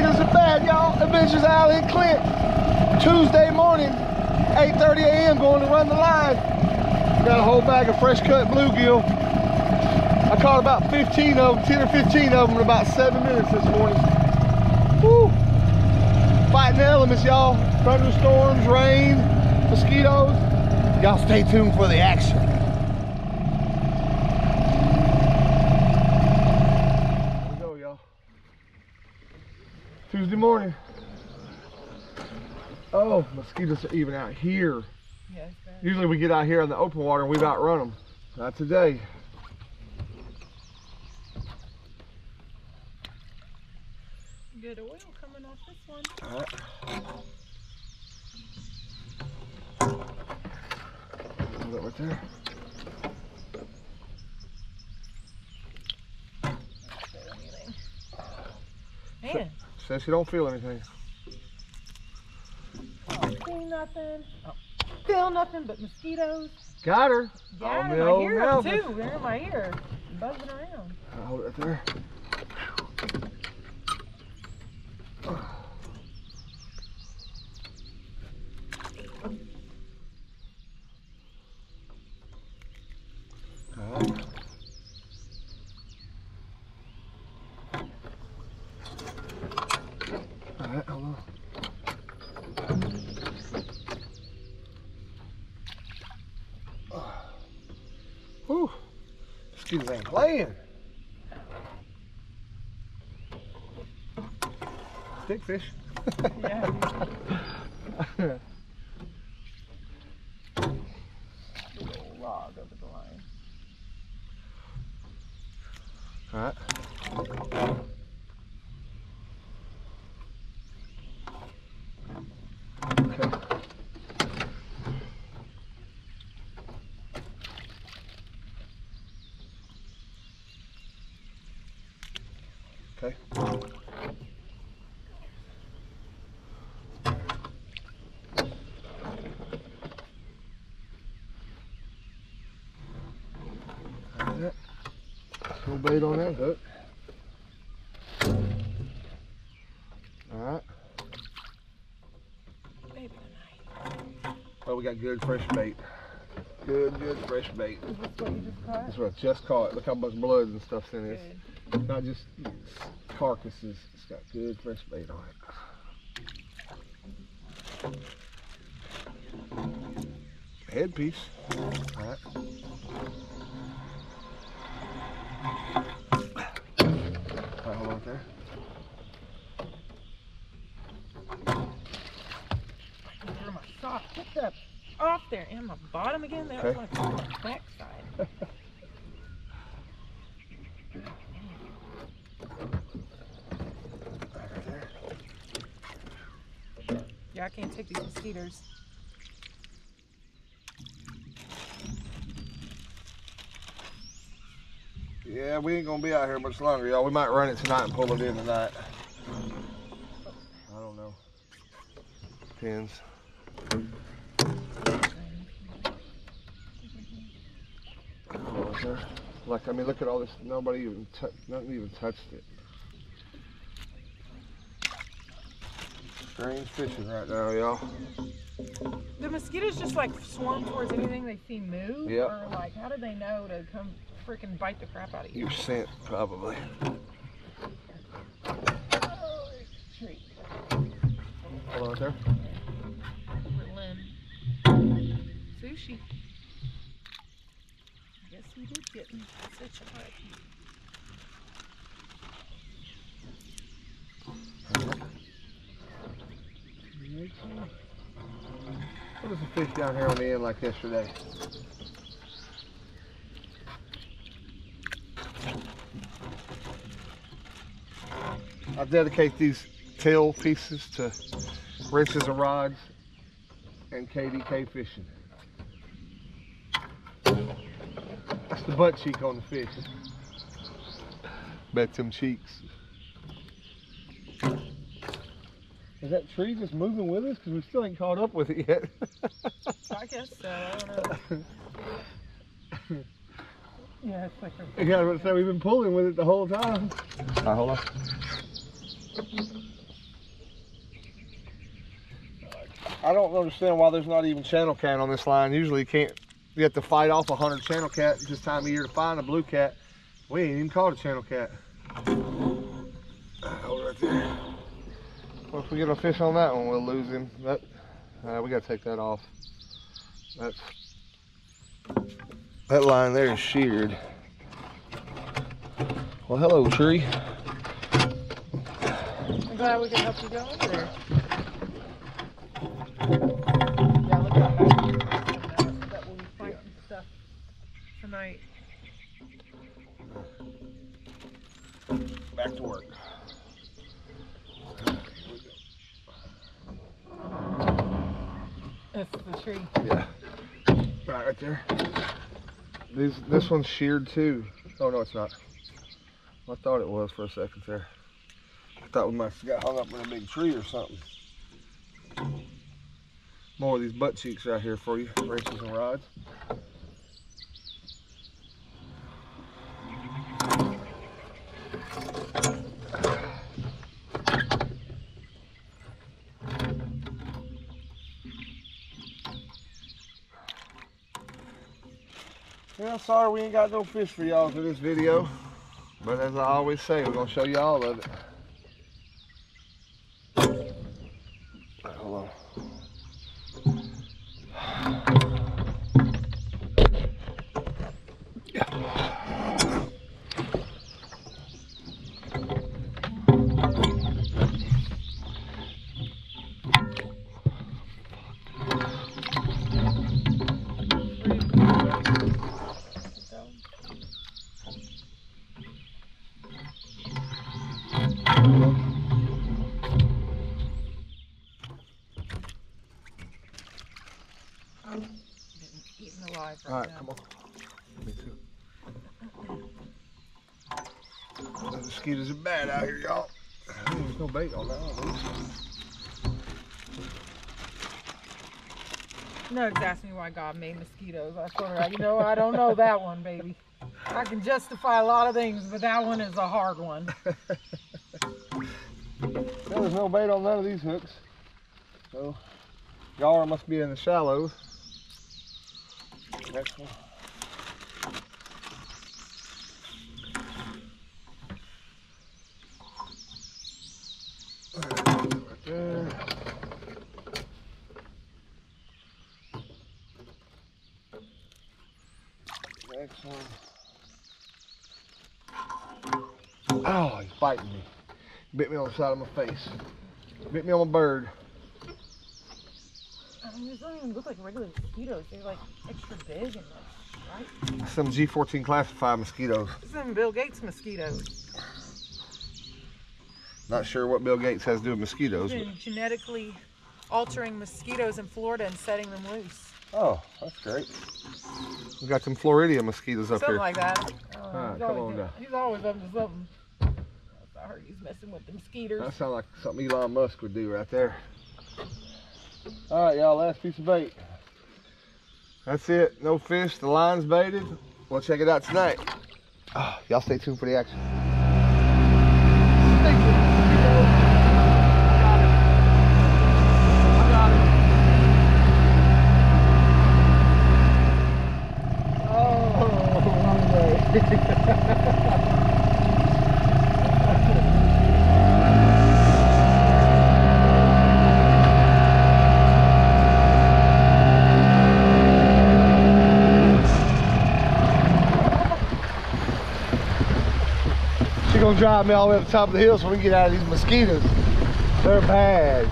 mosquitoes are bad, y'all. Adventures Ali and Clint. Tuesday morning, 8.30 a.m. going to run the line. Got a whole bag of fresh cut bluegill. I caught about 15 of them, 10 or 15 of them in about seven minutes this morning. Woo! Fighting elements, y'all. Thunderstorms, rain, mosquitoes. Y'all stay tuned for the action. Here we go, y'all. Tuesday morning. Oh, mosquitoes are even out here. Sir. Usually we get out here in the open water and we've outrun them. Not today. Good oil coming off this one. All right. Hold that right there. Man, Says you don't feel anything. I don't see nothing. I don't feel nothing but mosquitoes. Got her. Yeah, On I the old hear them too. They're in my ear, buzzing around. Hold it right there. All right. All right, hold on. Whew. Mosquitoes ain't playing. Stickfish. Yeah. Little log over the line. Alright. Okay. Okay. Alright. No bait on that hook. Alright. Maybe tonight. Oh, we got good fresh bait. Good, good fresh bait. Is this what you just caught? That's what I just caught. Look how much blood and stuff's in this. Not just carcasses. It's got good fresh bait on it. Headpiece. Alright. Alright, hold on there. Where my sock picked up off there in my bottom again. That was Okay. like on my backside. Right there. Yeah, I can't take these mosquitoes. Yeah, we ain't gonna be out here much longer, y'all. We might run it tonight and pull it in tonight. I don't know. Is there- Like, I mean, look at all this. Nobody even, nothing even touched it. Strange fishing right now, y'all. The mosquitoes just like swarm towards anything they see move? Yep. Or like, how do they know to come freaking bite the crap out of you? Your scent, probably. Oh, treat. Hold there. Berlin. Sushi. I guess we did get such a heart. What was the fish down here on the end like yesterday? I dedicate these tail pieces to Races and rods and KDK fishing. That's the butt cheek on the fish. Bet them cheeks. Is that tree just moving with us? Because we still ain't caught up with it yet. I guess so. I don't know. yeah, it's like a... Yeah, I was say, we've been pulling with it the whole time. All right, hold on. I don't understand why there's not even channel cat on this line. Usually you can't, you have to fight off a 100 channel cat this time of year to find a blue cat. We ain't even caught a channel cat. Uh, hold right there. Well, if we get a fish on that one, we'll lose him. That, uh, we gotta take that off. That's, that line there is sheared. Well, hello, tree. I'm glad we could help you go over there. Yeah, look at that. That we'll find some stuff tonight. Back to work. That's the tree. Yeah. Right, right there. These, this one's sheared too. Oh no, it's not. I thought it was for a second there. I thought we might have got hung up in a big tree or something. More of these butt cheeks right here for you, wrenches and rods. Yeah, sorry we ain't got no fish for y'all for this video. But as I always say, we're gonna show you all of it. Eaten alive right Alright, come on. Me too. The mosquitoes are bad out here, y'all. There's no bait on that one. No, just ask me why God made mosquitoes. I told her, you know, I don't know that one, baby. I can justify a lot of things, but that one is a hard one. There's no bait on none of these hooks. So, y'all must be in the shallows. Next one. Right. Next one. Oh, he's biting me. Bit me on the side of my face. Bit me on my bird. I mean, these don't even look like regular mosquitoes. They're like extra big and like, right? Some G14 classified mosquitoes. Some Bill Gates mosquitoes. Not sure what Bill Gates has to do with mosquitoes. Genetically altering mosquitoes in Florida and setting them loose. Oh, that's great. We got some Floridian mosquitoes up Something here. Something like that. Uh, come on now. he's always up to something. I heard he's messing with the mosquitoes. That sounds like something Elon Musk would do right there. All right, y'all, last piece of bait. That's it. No fish. The line's baited. We'll check it out tonight. Ah, y'all stay tuned for the action. She gonna drive me all the way up the top of the hill so we can get out of these mosquitoes. They're bad.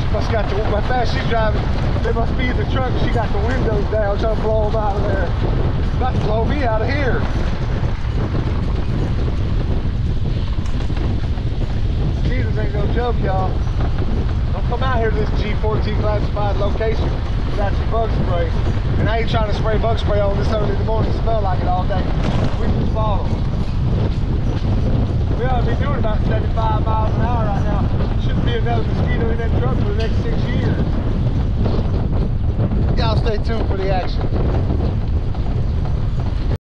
She must got the, how fast she's driving, they must be in the truck. She got the windows down trying to blow them out of there. About to blow me out of here. Mosquitoes ain't no joke, y'all. Don't come out here to this G14 classified location without your bug spray. And I ain't trying to spray bug spray on this early in the morning smell like it all day. We just follow. We ought to be doing about 75 miles an hour right now. Shouldn't be another mosquito in that truck for the next six years. Y'all stay Stay tuned for the action.